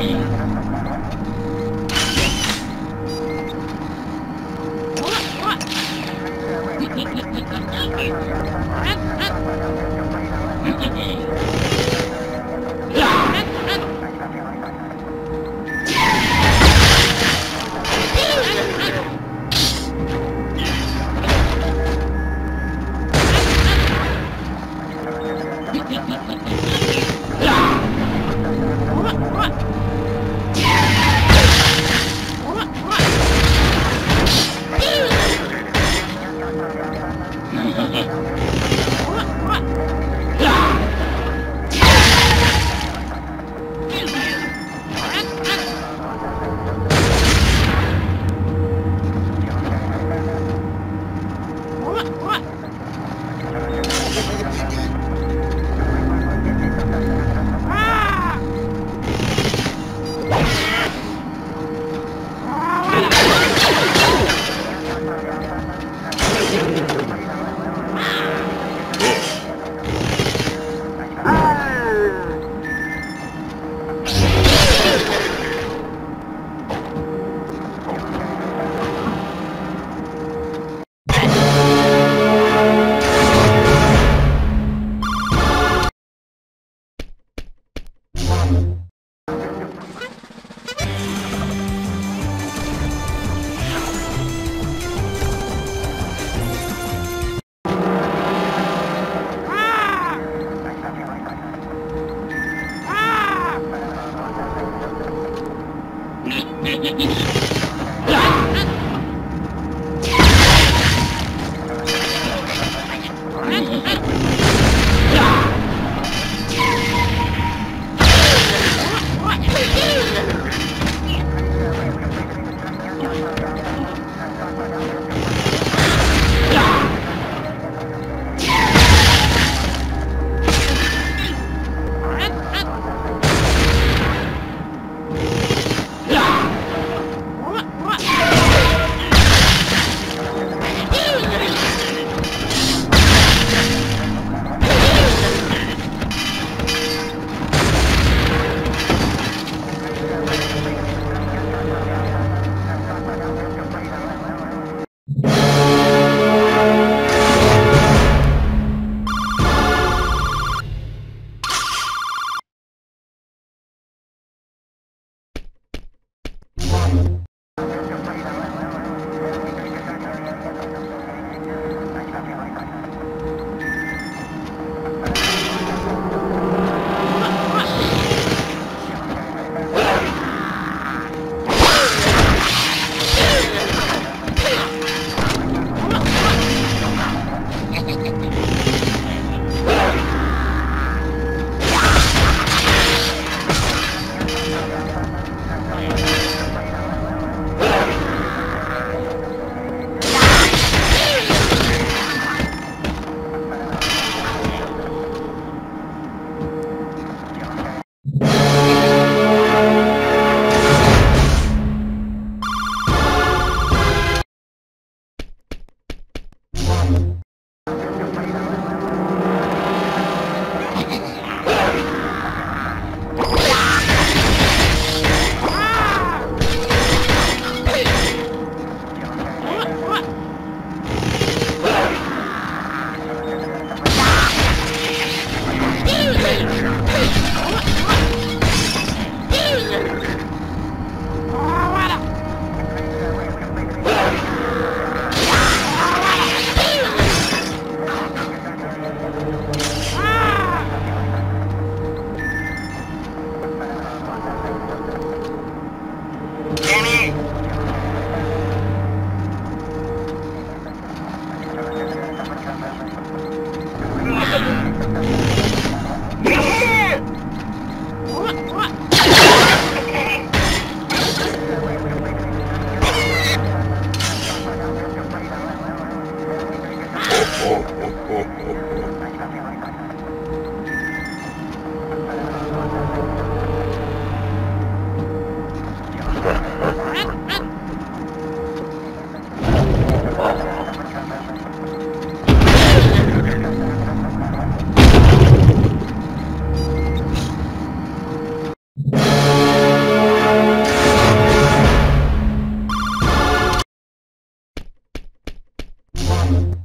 Yeah! あ! you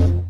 you.